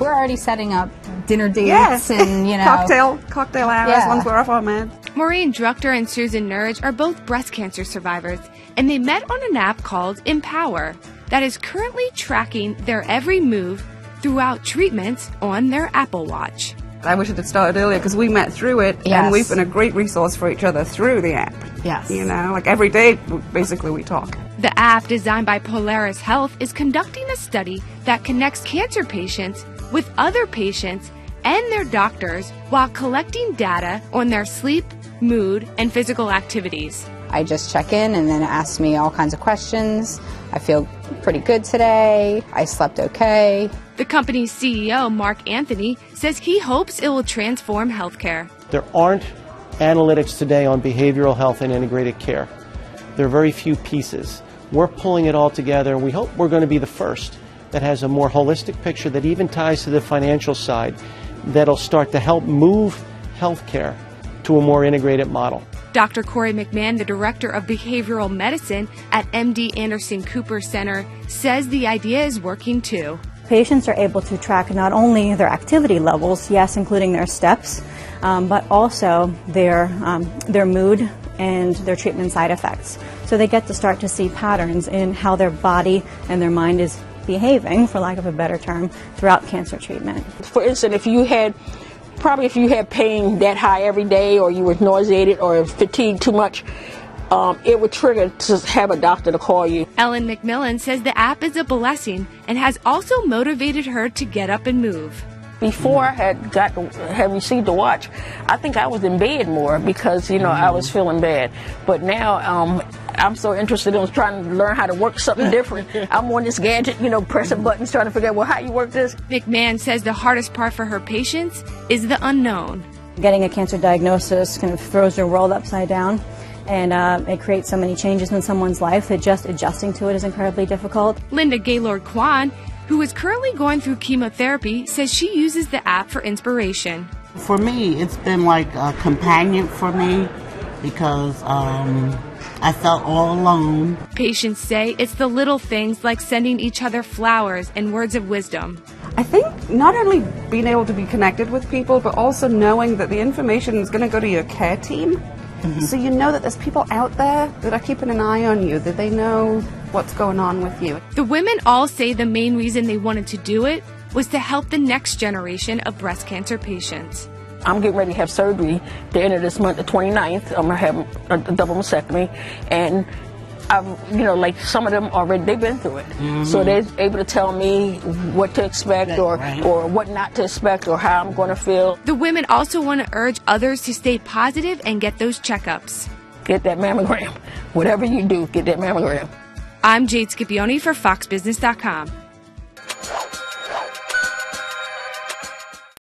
We're already setting up dinner dates Yes. and, you know. cocktail cocktail hours Yeah. once we're off our meds. Maureen Drucker and Susan Nurge are both breast cancer survivors, and they met on an app called Empower that is currently tracking their every move throughout treatments on their Apple Watch. I wish it had started earlier because we met through it, Yes. and we've been a great resource for each other through the app. Yes. You know, like every day, basically, we talk. The app, designed by Polaris Health, is conducting a study that connects cancer patients with other patients and their doctors while collecting data on their sleep, mood, and physical activities. I just check in and then it asks me all kinds of questions. I feel pretty good today. I slept okay. The company's CEO, Mark Anthony, says he hopes it will transform healthcare. There aren't analytics today on behavioral health and integrated care. There are very few pieces. We're pulling it all together, and we hope we're going to be the first that has a more holistic picture that even ties to the financial side that'll start to help move healthcare to a more integrated model. Dr. Corey McMahon, the director of behavioral medicine at MD Anderson Cancer Center, says the idea is working too. Patients are able to track not only their activity levels, yes, including their steps, um, but also their, um, their mood and their treatment side effects. So they get to start to see patterns in how their body and their mind is behaving, for lack of a better term, throughout cancer treatment. For instance, if you had probably if you had pain that high every day, or you were nauseated or fatigued too much, um, it would trigger to have a doctor to call you. Ellen McMillan says the app is a blessing and has also motivated her to get up and move. Before I had got had received the watch, I think I was in bed more because you know I was feeling bad. But now um, I'm so interested in trying to learn how to work something different. I'm on this gadget, you know, pressing buttons, trying to figure out well how you work this. McMahon says the hardest part for her patients is the unknown. Getting a cancer diagnosis kind of throws your world upside down. And uh, it creates so many changes in someone's life that just adjusting to it is incredibly difficult. Linda Gaylord Kwan, who is currently going through chemotherapy, says she uses the app for inspiration. For me, it's been like a companion for me because um, I felt all alone. Patients say it's the little things like sending each other flowers and words of wisdom. I think not only being able to be connected with people, but also knowing that the information is going to go to your care team. So you know that there's people out there that are keeping an eye on you, that they know what's going on with you. The women all say the main reason they wanted to do it was to help the next generation of breast cancer patients. I'm getting ready to have surgery the end of this month, the 29th. I'm gonna have a, a double mastectomy, and I've, you know, like some of them already they've been through it, mm-hmm. so they're able to tell me what to expect or or what not to expect or how I'm going to feel. The women also want to urge others to stay positive and get those checkups. Get that mammogram. Whatever you do, get that mammogram. I'm Jade Scipione for FoxBusiness.com.